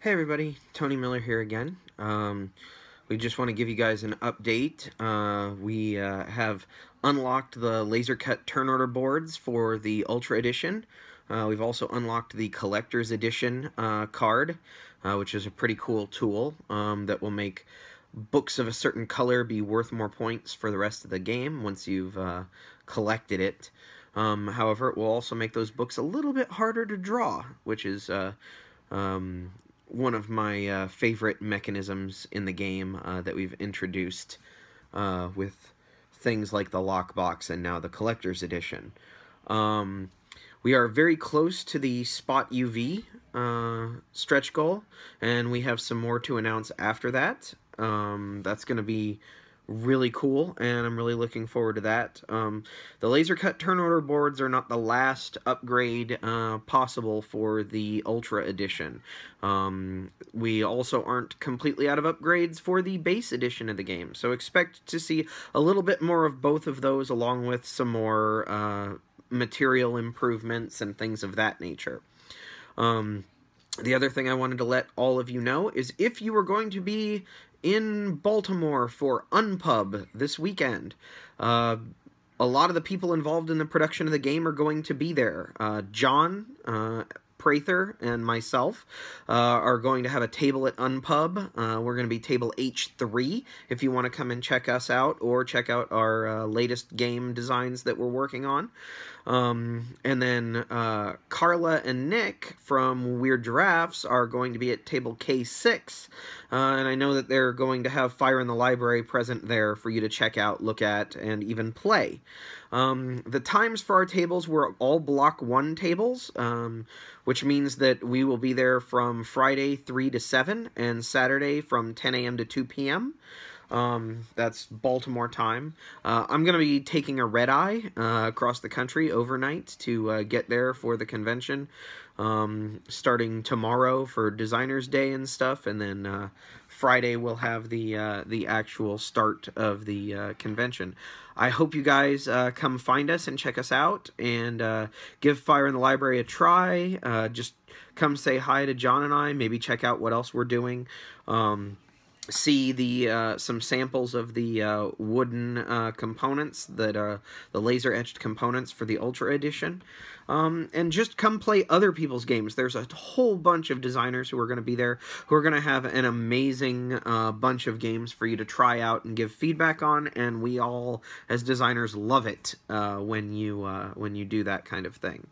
Hey everybody, Tony Miller here again. Um, we just want to give you guys an update. Uh, we uh, have unlocked the laser cut turn order boards for the Ultra Edition. Uh, we've also unlocked the Collector's Edition uh, card, uh, which is a pretty cool tool um, that will make books of a certain color be worth more points for the rest of the game once you've uh, collected it. Um, however, it will also make those books a little bit harder to draw, which is um, one of my uh, favorite mechanisms in the game uh, that we've introduced uh, with things like the lockbox and now the collector's edition. Um, we are very close to the Spot UV uh, stretch goal, and we have some more to announce after that. Um, that's going to be really cool, and I'm really looking forward to that. Um, the laser cut turn order boards are not the last upgrade uh, possible for the Ultra Edition. Um, we also aren't completely out of upgrades for the base edition of the game, so expect to see a little bit more of both of those along with some more uh, material improvements and things of that nature. Um, the other thing I wanted to let all of you know is if you are going to be in Baltimore for Unpub this weekend. Uh, a lot of the people involved in the production of the game are going to be there. Uh, John uh, Prather and myself uh, are going to have a table at Unpub. Uh, we're going to be table H3 if you want to come and check us out or check out our uh, latest game designs that we're working on. Um, and then uh, Carla and Nick from Weird Giraffes are going to be at table K6. Uh, and I know that they're going to have Fire in the Library present there for you to check out, look at, and even play. Um, the times for our tables were all block one tables, um, which means that we will be there from Friday 3 to 7 and Saturday from 10 a.m. to 2 p.m. Um, that's Baltimore time. Uh, I'm going to be taking a red eye uh, across the country overnight to uh, get there for the convention, um, starting tomorrow for Designers Day and stuff, and then uh, Friday we'll have the uh, the actual start of the uh, convention. I hope you guys come find us and check us out, and give Fire in the Library a try. just come say hi to John and I. Maybe check out what else we're doing. Um, see the uh, some samples of the uh, wooden uh, components that are uh, the laser etched components for the Ultra Edition. Um, and just come play other people's games. There's a whole bunch of designers who are going to be there who are going to have an amazing uh, bunch of games for you to try out and give feedback on. And we all, as designers, love it uh, when you when you do that kind of thing.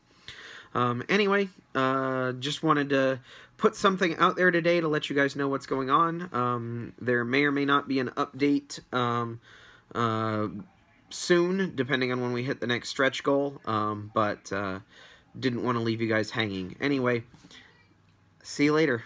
Um, anyway, uh, just wanted to put something out there today to let you guys know what's going on. Um, there may or may not be an update um, uh, soon, depending on when we hit the next stretch goal, um, but uh, didn't want to leave you guys hanging. Anyway, see you later.